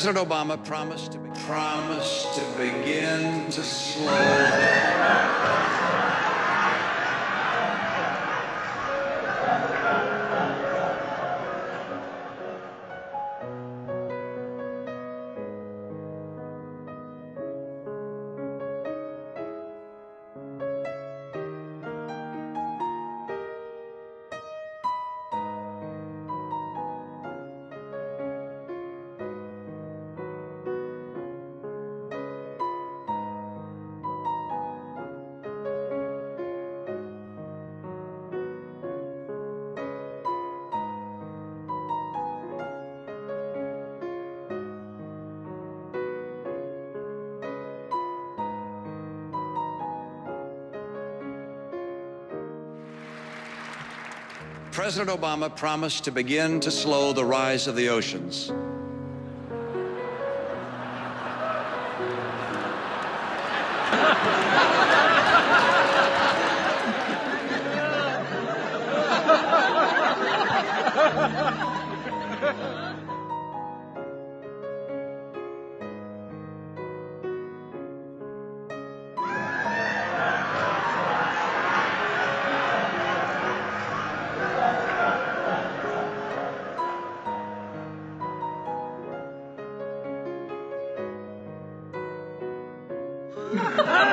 President Obama promised to, be- promised to begin to slow. President Obama promised to begin to slow the rise of the oceans. Ha ha ha!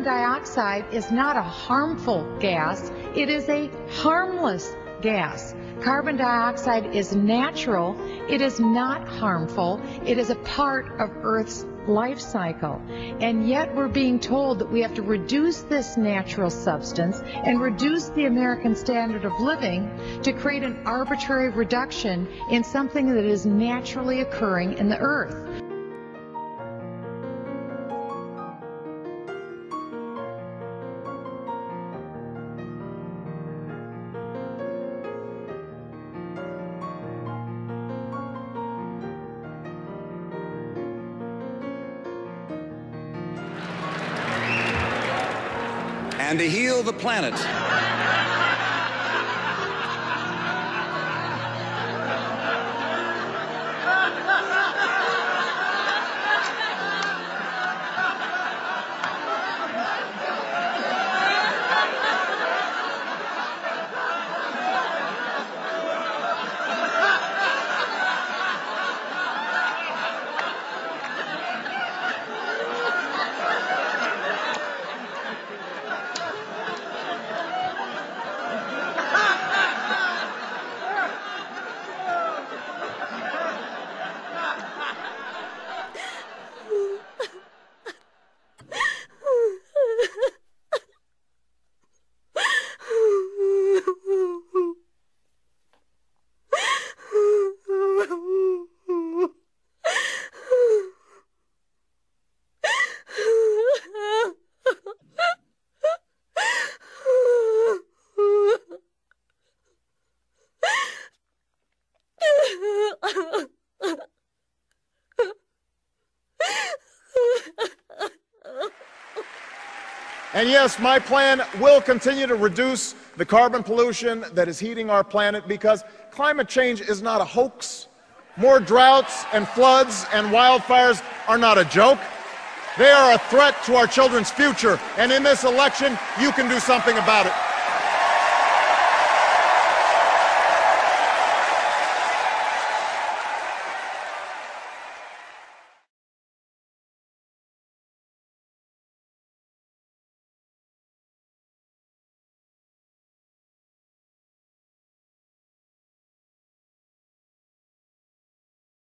Carbon dioxide is not a harmful gas, it is a harmless gas. Carbon dioxide is natural, it is not harmful, it is a part of Earth's life cycle. And yet we're being told that we have to reduce this natural substance and reduce the American standard of living to create an arbitrary reduction in something that is naturally occurring in the Earth. And to heal the planet. And yes, my plan will continue to reduce the carbon pollution that is heating our planet because climate change is not a hoax. More droughts and floods and wildfires are not a joke. They are a threat to our children's future. And in this election, you can do something about it.